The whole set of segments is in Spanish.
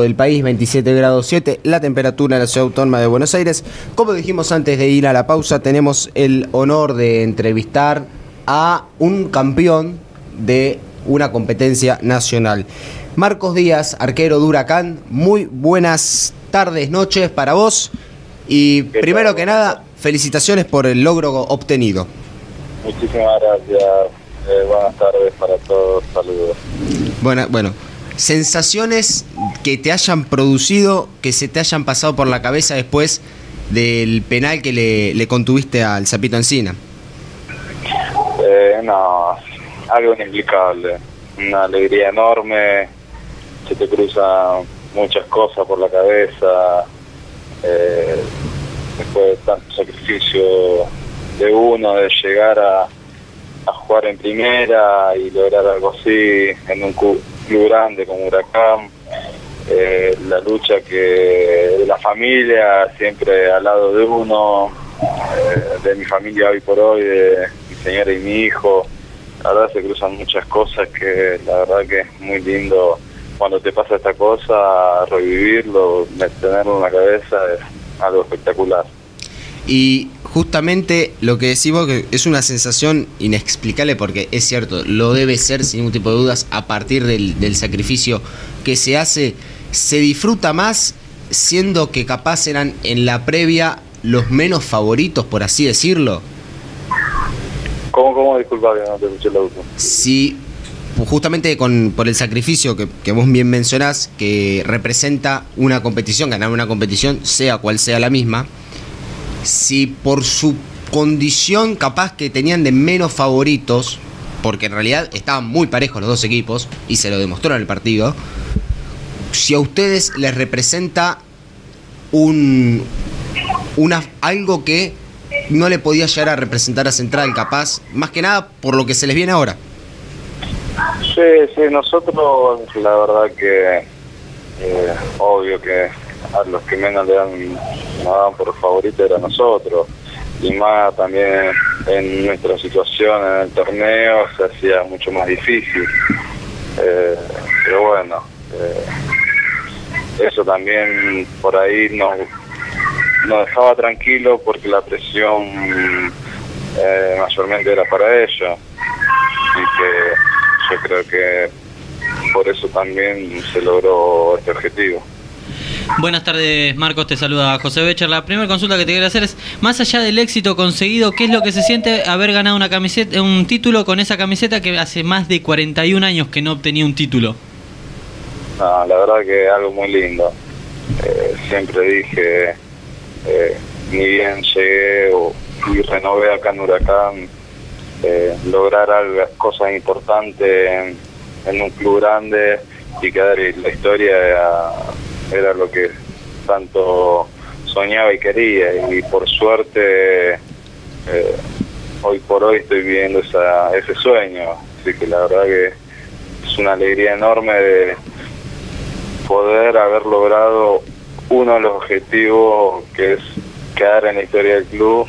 todo el país, 27 grados 7, la temperatura en la ciudad autónoma de Buenos Aires. Como dijimos antes de ir a la pausa, tenemos el honor de entrevistar a un campeón de una competencia nacional. Marcos Díaz, arquero de Huracán, muy buenas tardes, noches para vos. Y primero que nada, felicitaciones por el logro obtenido. Muchísimas gracias. Eh, buenas tardes para todos. Saludos. Bueno, bueno, sensaciones que te hayan producido, que se te hayan pasado por la cabeza después del penal que le, contuviste al Zapito Encina. Eh, no, algo inexplicable. Una alegría enorme. Se te cruzan muchas cosas por la cabeza. Eh, después de tanto sacrificio de uno, de llegar a, a jugar en primera y lograr algo así en un club grande como Huracán. Eh, la lucha que la familia siempre al lado de uno, eh, de mi familia hoy por hoy, de mi señora y mi hijo. La verdad se cruzan muchas cosas que la verdad que es muy lindo cuando te pasa esta cosa, revivirlo, tenerlo en la cabeza es algo espectacular. Y justamente lo que decimos que es una sensación inexplicable porque es cierto, lo debe ser sin ningún tipo de dudas a partir del, del sacrificio que se hace, se disfruta más siendo que capaz eran en la previa los menos favoritos, por así decirlo. ¿Cómo, cómo? Disculpa que no te escuché el auto. Si justamente con, por el sacrificio que, que vos bien mencionás, que representa una competición, ganar una competición, sea cual sea la misma, si por su condición capaz que tenían de menos favoritos, porque en realidad estaban muy parejos los dos equipos, y se lo demostró en el partido, si a ustedes les representa un una, algo que no le podía llegar a representar a Central, capaz, más que nada por lo que se les viene ahora. Sí, sí, nosotros la verdad que eh, obvio que a los que menos le dan, nos daban por favorito era nosotros. Y más también en nuestra situación en el torneo se hacía mucho más difícil. Eh, pero bueno, eh, eso también por ahí nos, nos dejaba tranquilo porque la presión eh, mayormente era para ellos. Y que yo creo que por eso también se logró este objetivo. Buenas tardes, Marcos. Te saluda José Becher. La primera consulta que te quiero hacer es: más allá del éxito conseguido, ¿qué es lo que se siente haber ganado una camiseta, un título con esa camiseta que hace más de 41 años que no obtenía un título? No, la verdad que es algo muy lindo. Eh, siempre dije, eh, ni bien llegué o, y renové acá en Huracán, eh, lograr algo, cosas importantes en, un club grande y quedar en la historia era, era lo que tanto soñaba y quería y por suerte eh, hoy por hoy estoy viviendo esa, ese sueño así que la verdad que es una alegría enorme de poder haber logrado uno de los objetivos que es quedar en la historia del club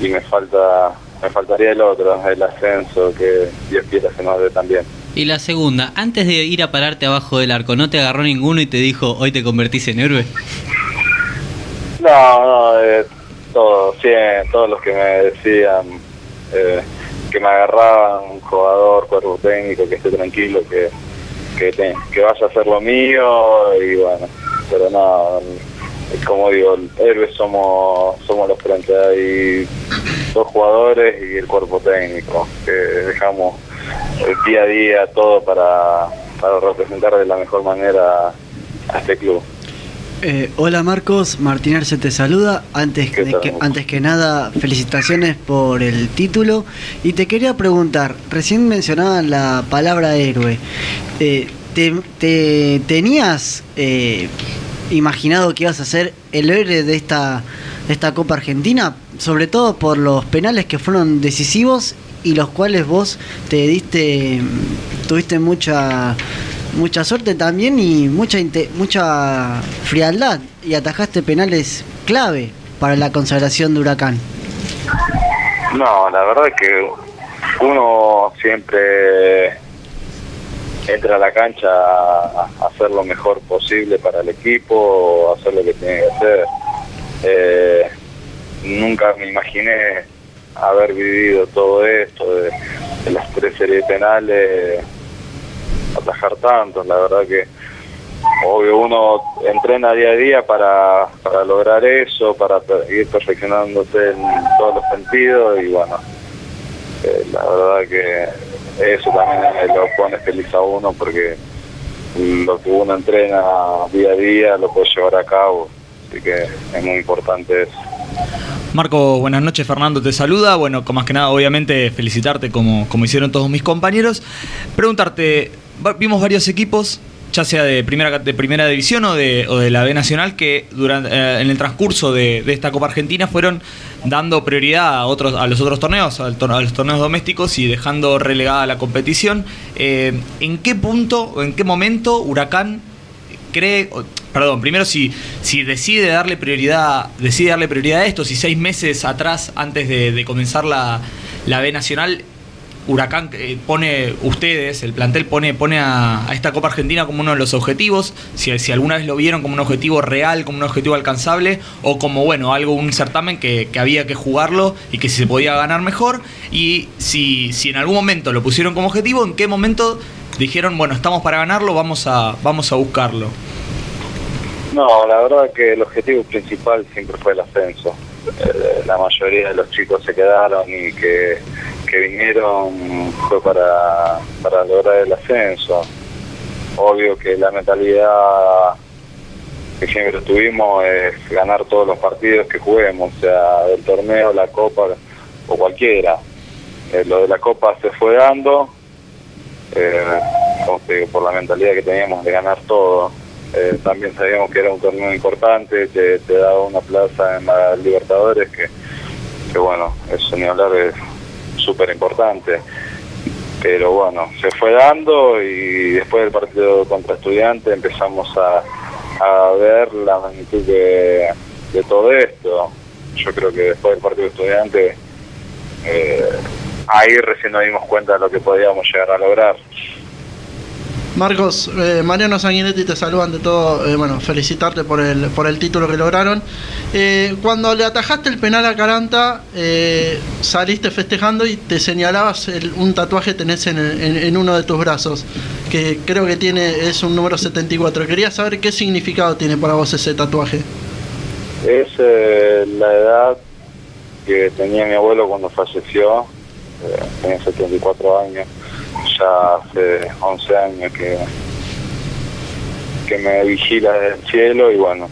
y me falta me faltaría el otro el ascenso que Dios quiera se nos dé también Y la segunda, antes de ir a pararte abajo del arco, ¿no te agarró ninguno y te dijo, hoy te convertís en héroe? No, no, eh, todos, sí, todos los que me decían eh, que me agarraban un jugador, cuerpo técnico, que esté tranquilo, que, que, te- que vaya a hacer lo mío y bueno, pero no, como digo, héroes somos, somos los frente hay dos jugadores y el cuerpo técnico, que dejamos el día a día todo para, para representar de la mejor manera a este club. Eh, hola Marcos, Martín Arce te saluda. Antes ¿Qué de tal, que, antes que nada, felicitaciones por el título. Y te quería preguntar, recién mencionaban la palabra héroe. Eh, te, te- ¿Tenías eh, imaginado que ibas a ser el héroe de esta, de esta Copa Argentina? Sobre todo por los penales que fueron decisivos y los cuales vos te diste, tuviste mucha mucha suerte también y mucha mucha frialdad y atajaste penales clave para la consagración de Huracán. No, la verdad es que uno siempre entra a la cancha a, hacer lo mejor posible para el equipo, hacer lo que tiene que hacer. Eh, nunca me imaginé haber vivido todo esto, de, las tres series penales, atajar tantos, la verdad que obvio uno entrena día a día para, para lograr eso, para ir perfeccionándose en todos los sentidos y bueno, eh, la verdad que eso también lo pone feliz a uno porque lo que uno entrena día a día lo puede llevar a cabo, así que es muy importante eso. Marco, buenas noches, Fernando te saluda. Bueno, con más que nada, obviamente, felicitarte como, como hicieron todos mis compañeros. Preguntarte, vimos varios equipos ya sea de primera, de primera división o de, o de la B Nacional, que durante, eh, en el transcurso de, esta Copa Argentina fueron dando prioridad a, otros, a los otros torneos, a los torneos domésticos y dejando relegada la competición. Eh, ¿En qué punto o en qué momento Huracán cree, perdón, primero si, si decide darle prioridad, decide darle prioridad a esto, si seis meses atrás, antes de, comenzar la, la B Nacional, Huracán eh, pone, ustedes, el plantel pone, pone a, esta Copa Argentina como uno de los objetivos, si, si, alguna vez lo vieron como un objetivo real, como un objetivo alcanzable, o como, bueno, algo, un certamen que, había que jugarlo y que se podía ganar mejor, y si, si en algún momento lo pusieron como objetivo, ¿en qué momento dijeron, bueno, estamos para ganarlo, vamos a, vamos a buscarlo? No, la verdad que el objetivo principal siempre fue el ascenso. Eh, la mayoría de los chicos se quedaron y que vinieron fue para, para lograr el ascenso. Obvio que la mentalidad que siempre tuvimos es ganar todos los partidos que juguemos, sea, del torneo, la copa o cualquiera. Eh, lo de la copa se fue dando, eh, por la mentalidad que teníamos de ganar todo. Eh, también sabíamos que era un torneo importante, que te daba una plaza en la Libertadores, que, que bueno, eso ni hablar es súper importante. Pero bueno, se fue dando y después del partido contra estudiantes empezamos a, ver la magnitud de, todo esto. Yo creo que después del partido de estudiantes, eh, ahí recién nos dimos cuenta de lo que podíamos llegar a lograr. Marcos, eh, Mariano Sanguinetti te saludan de todo, eh, bueno, felicitarte por el, por el título que lograron. Eh, cuando le atajaste el penal a Caranta, saliste festejando y te señalabas un tatuaje que tenés en, uno de tus brazos, que creo que tiene es un número 74. Quería saber qué significado tiene para vos ese tatuaje. Es la edad que tenía mi abuelo cuando falleció, tenía 74 años ya hace 11 años que, que me vigila desde el cielo y bueno,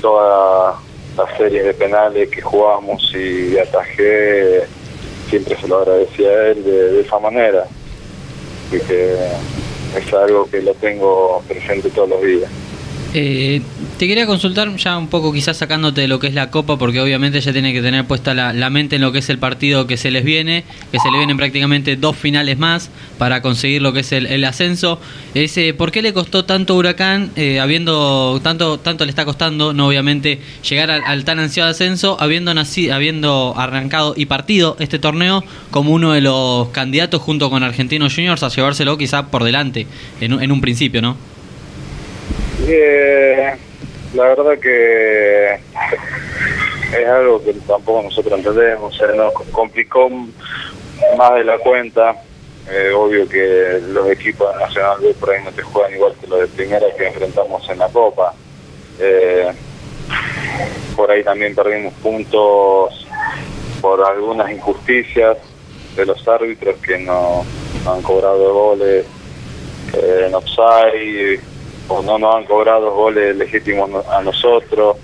toda la serie de penales que jugamos y atajé, siempre se lo agradecía a él de, esa manera. y que es algo que lo tengo presente todos los días. Eh, te quería consultar ya un poco quizás sacándote de lo que es la copa, porque obviamente ya tiene que tener puesta la, mente en lo que es el partido que se les viene, que se le vienen prácticamente dos finales más para conseguir lo que es el, ascenso. Ese, ¿Por qué le costó tanto Huracán, eh, habiendo tanto tanto le está costando, no obviamente, llegar al, tan ansiado ascenso, habiendo, nacido, habiendo arrancado y partido este torneo como uno de los candidatos junto con Argentinos Juniors a llevárselo quizás por delante en un principio, ¿no? Eh, la verdad que es algo que tampoco nosotros entendemos, se nos complicó más de la cuenta. Eh, obvio que los equipos de Nacional B por ahí no te juegan igual que los de primera que enfrentamos en la Copa. Eh, por ahí también perdimos puntos por algunas injusticias de los árbitros que no, han cobrado goles eh, en offside o no nos han cobrado goles legítimos a nosotros.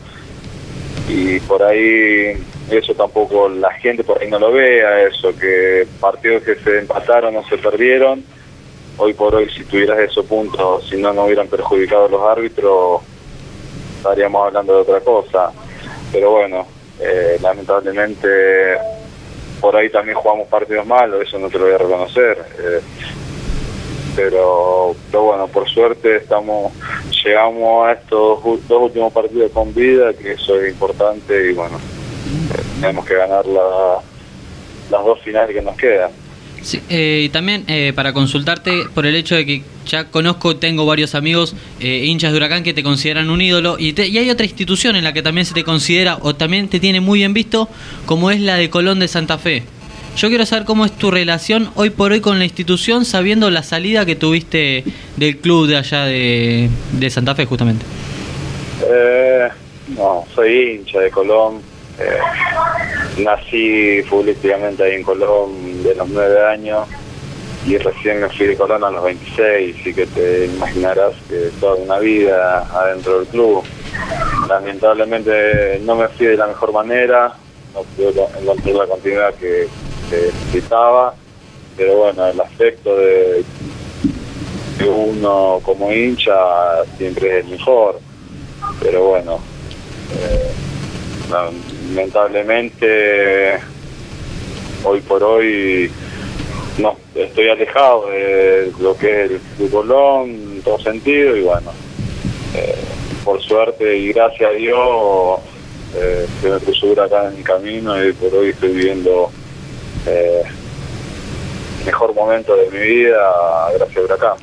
Y por ahí eso tampoco la gente por ahí no lo vea eso que partidos que se empataron no se perdieron hoy por hoy si tuvieras esos puntos si no nos hubieran perjudicado los árbitros estaríamos hablando de otra cosa. Pero bueno eh, lamentablemente por ahí también jugamos partidos malos eso no te lo voy a reconocer. Eh, pero, pero bueno, por suerte estamos llegamos a estos dos últimos partidos con vida, que eso es importante y bueno, tenemos que ganar las dos finales que nos quedan. Sí, eh, y también eh, para consultarte por el hecho de que ya conozco, tengo varios amigos eh, hinchas de Huracán que te consideran un ídolo y, te- y hay otra institución en la que también se te considera o también te tiene muy bien visto, como es la de Colón de Santa Fe. Yo quiero saber cómo es tu relación hoy por hoy con la institución, sabiendo la salida que tuviste del club de allá de, Santa Fe, justamente. Eh, no, soy hincha de Colón. Eh, nací futbolísticamente ahí en Colón de los nueve años y recién me fui de Colón a los 26, así que te imaginarás que toda una vida adentro del club. Lamentablemente no me fui de la mejor manera, no pude con- encontrar la continuidad que, que necesitaba, pero bueno, el aspecto de que uno como hincha siempre es el mejor, pero bueno, eh, lamentablemente hoy por hoy no estoy alejado de lo que es el Club Colón en todo sentido y bueno eh, por suerte y gracias a Dios eh, se me cruzó acá en mi camino y por hoy estoy viviendo eh, mejor momento de mi vida gracias a Huracán.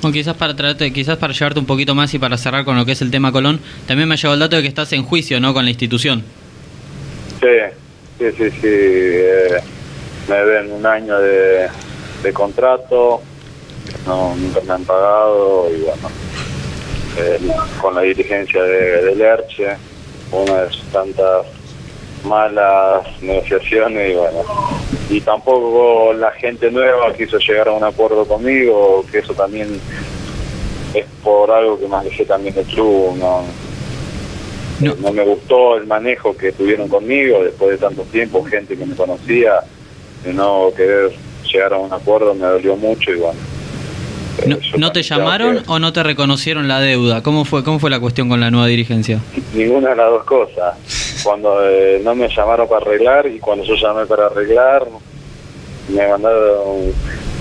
Bueno, quizás para traerte, quizás para llevarte un poquito más y para cerrar con lo que es el tema Colón, también me ha llegado el dato de que estás en juicio, ¿no? Con la institución. Sí, sí, sí, sí. eh, me deben un año de, de contrato, no, nunca me han pagado y bueno, eh, con la dirigencia de, de Lerche, una de sus tantas malas negociaciones y bueno, y tampoco la gente nueva quiso llegar a un acuerdo conmigo, que eso también es por algo que me alejé también del club, no, No. no me gustó el manejo que tuvieron conmigo después de tanto tiempo, gente que me conocía, de no querer llegar a un acuerdo me dolió mucho y bueno. ¿No, ¿no te llamaron que- o no te reconocieron la deuda? ¿Cómo fue, cómo fue la cuestión con la nueva dirigencia? Ninguna de las dos cosas. Cuando eh, no me llamaron para arreglar y cuando yo llamé para arreglar, me mandaron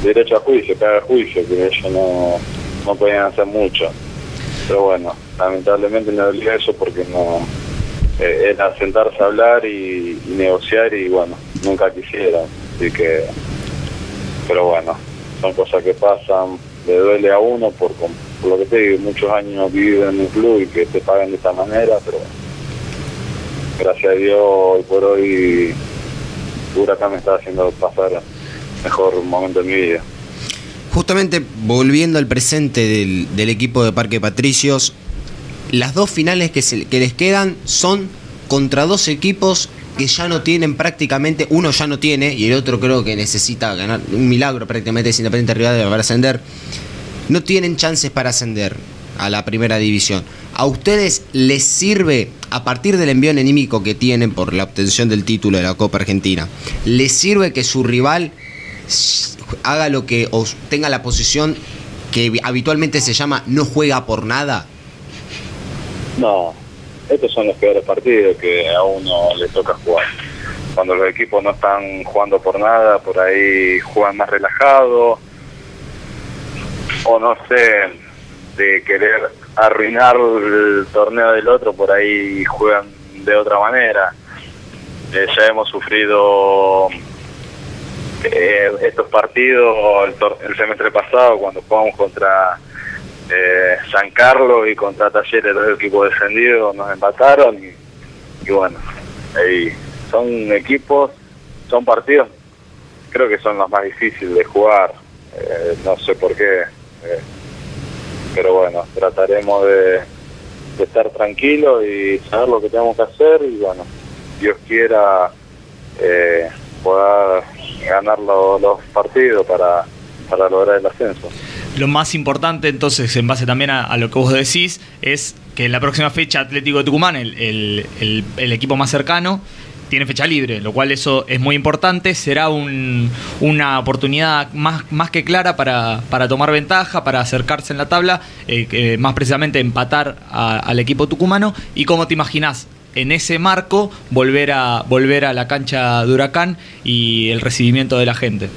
derecho a juicio, que haga juicio, que ellos no, no podían hacer mucho. Pero bueno, lamentablemente me dolió eso porque no eh, era sentarse a hablar y, y negociar y bueno, nunca quisieron. Así que, pero bueno, son cosas que pasan, le duele a uno por, lo que te digo, muchos años vivido en un club y que te paguen de esta manera, pero gracias a Dios hoy por hoy Huracán me está haciendo pasar el mejor momento de mi vida. Justamente volviendo al presente del, del equipo de Parque Patricios, las dos finales que, se- que les quedan son contra dos equipos que ya no tienen prácticamente, uno ya no tiene y el otro creo que necesita ganar un milagro prácticamente es Independiente Rivadavia para ascender. No tienen chances para ascender a la primera división. ¿A ustedes les sirve, a partir del envío anímico que tienen por la obtención del título de la Copa Argentina, les sirve que su rival haga lo que o tenga la posición que habitualmente se llama no juega por nada? No, estos son los peores partidos que a uno le toca jugar. Cuando los equipos no están jugando por nada, por ahí juegan más relajado, o no sé, de querer arruinar el torneo del otro, por ahí juegan de otra manera. Eh, ya hemos sufrido eh, estos partidos el, semestre pasado cuando jugamos contra eh, San Carlos y contra Talleres, los equipos descendidos, nos empataron y, bueno, son equipos, son partidos, creo que son los más difíciles de jugar, eh, no sé por qué, eh, pero bueno, trataremos de, de estar tranquilos y saber lo que tenemos que hacer y bueno, Dios quiera eh, poder ganar lo- los partidos para, para lograr el ascenso. Lo más importante, entonces, en base también a, lo que vos decís, es que en la próxima fecha Atlético de Tucumán, el, equipo más cercano, tiene fecha libre, lo cual eso es muy importante. Será un- una oportunidad más, más que clara para, tomar ventaja, para acercarse en la tabla, eh, que más precisamente empatar al equipo tucumano. ¿Y cómo te imaginás? En ese marco, volver a, volver a la cancha de Huracán y el recibimiento de la gente.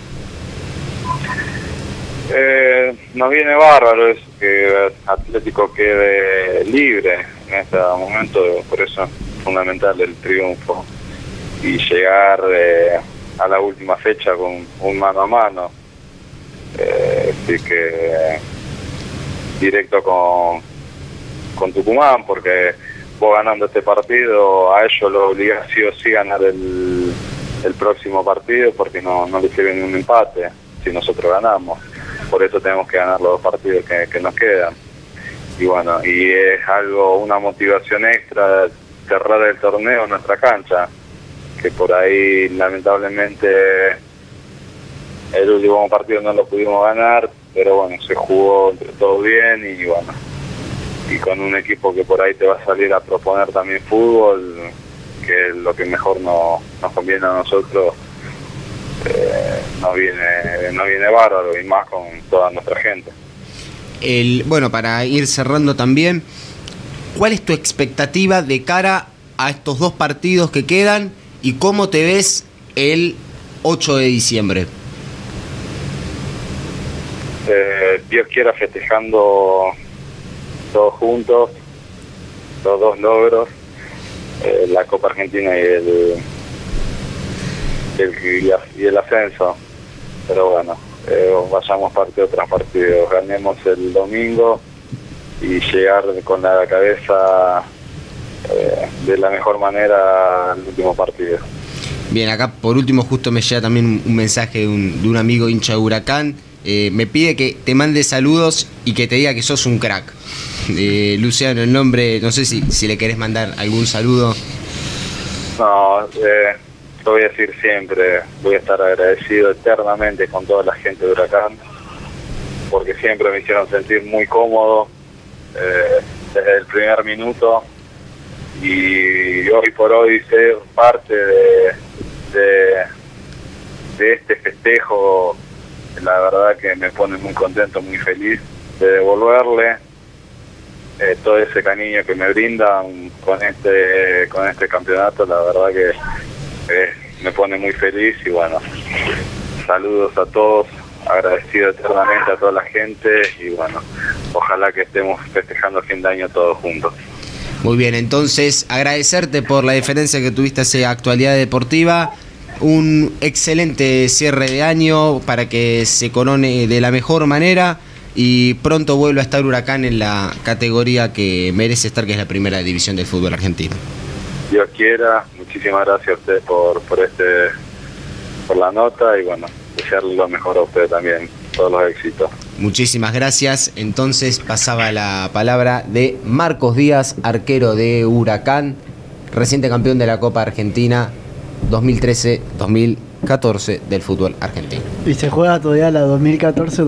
Eh, nos viene bárbaro eso, que Atlético quede libre en este momento, por eso es fundamental el triunfo y llegar eh, a la última fecha con un mano a mano. Eh, así que directo con, con Tucumán, porque vos ganando este partido, a ellos lo obliga sí o sí ganar el, el próximo partido, porque no, no le sirve ni un empate si nosotros ganamos. Por eso tenemos que ganar los dos partidos que, nos quedan. Y bueno, y es algo, una motivación extra cerrar el torneo en nuestra cancha, que por ahí lamentablemente el último partido no lo pudimos ganar, pero bueno, se jugó entre todos bien y bueno, y con un equipo que por ahí te va a salir a proponer también fútbol, que es lo que mejor no, nos conviene a nosotros, no viene no viene bárbaro y más con toda nuestra gente. El, bueno, para ir cerrando también, ¿cuál es tu expectativa de cara a estos dos partidos que quedan y cómo te ves el 8 de diciembre? Eh, Dios quiera festejando todos juntos los dos logros, eh, la Copa Argentina y el, el, y el ascenso. Pero bueno, eh, vayamos partido tras partido, ganemos el domingo y llegar con la cabeza eh, de la mejor manera al último partido. Bien, acá por último justo me llega también un mensaje de un, de un amigo hincha de Huracán. Eh, me pide que te mande saludos y que te diga que sos un crack. Eh, Luciano, el nombre, no sé si, si le querés mandar algún saludo. No, eh, lo voy a decir siempre, voy a estar agradecido eternamente con toda la gente de Huracán, porque siempre me hicieron sentir muy cómodo eh, desde el primer minuto. Y hoy por hoy ser parte de, de, este festejo, la verdad que me pone muy contento, muy feliz de devolverle eh, todo ese cariño que me brindan con este con este campeonato, la verdad que eh, me pone muy feliz y bueno, saludos a todos, agradecido eternamente a toda la gente y bueno, ojalá que estemos festejando fin de todos juntos. Muy bien, entonces agradecerte por la diferencia que tuviste hacia actualidad deportiva. Un excelente cierre de año para que se corone de la mejor manera y pronto vuelva a estar Huracán en la categoría que merece estar, que es la primera división del fútbol argentino. Dios quiera, muchísimas gracias a ustedes por, por este por la nota y bueno, desearle lo mejor a ustedes también, todos los éxitos. Muchísimas gracias. Entonces pasaba la palabra de Marcos Díaz, arquero de Huracán, reciente campeón de la Copa Argentina 2013-2014 del fútbol argentino. Y se juega todavía la 2014